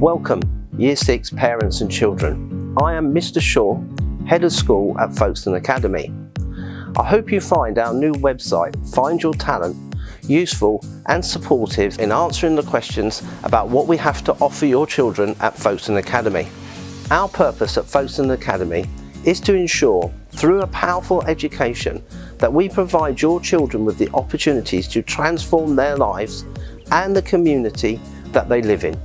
Welcome, Year 6 parents and children. I am Mr Shaw, Head of School at Folkestone Academy. I hope you find our new website, Find Your Talent, useful and supportive in answering the questions about what we have to offer your children at Folkestone Academy. Our purpose at Folkestone Academy is to ensure, through a powerful education, that we provide your children with the opportunities to transform their lives and the community that they live in.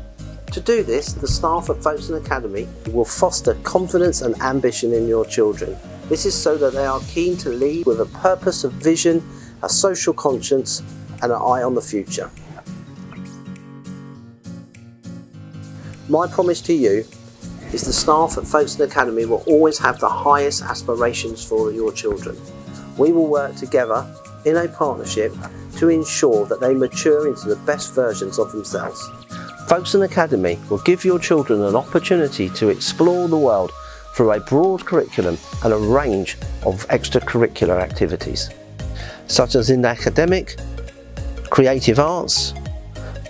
To do this, the staff at Folkestone Academy will foster confidence and ambition in your children. This is so that they are keen to lead with a purpose of vision, a social conscience and an eye on the future. My promise to you is the staff at Folkestone Academy will always have the highest aspirations for your children. We will work together in a partnership to ensure that they mature into the best versions of themselves. Folkestone Academy will give your children an opportunity to explore the world through a broad curriculum and a range of extracurricular activities, such as in academic, creative arts,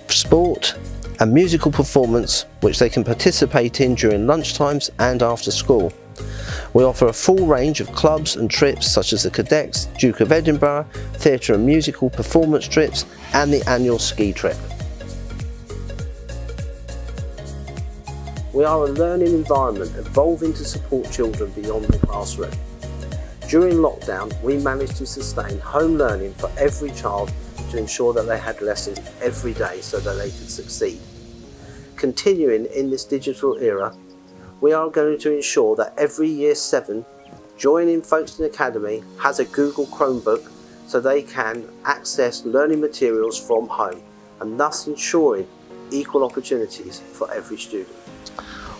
sport and musical performance which they can participate in during lunchtimes and after school. We offer a full range of clubs and trips such as the Cadets, Duke of Edinburgh, theatre and musical performance trips and the annual ski trip. We are a learning environment evolving to support children beyond the classroom. During lockdown, we managed to sustain home learning for every child to ensure that they had lessons every day so that they could succeed. Continuing in this digital era, we are going to ensure that every year 7 joining Folkestone Academy has a Google Chromebook so they can access learning materials from home and thus ensuring equal opportunities for every student.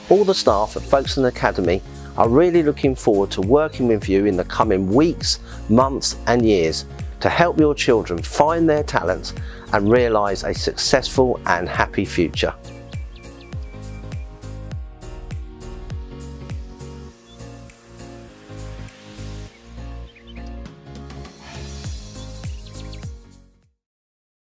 All the staff at Folkestone Academy are really looking forward to working with you in the coming weeks, months and years to help your children find their talents and realise a successful and happy future.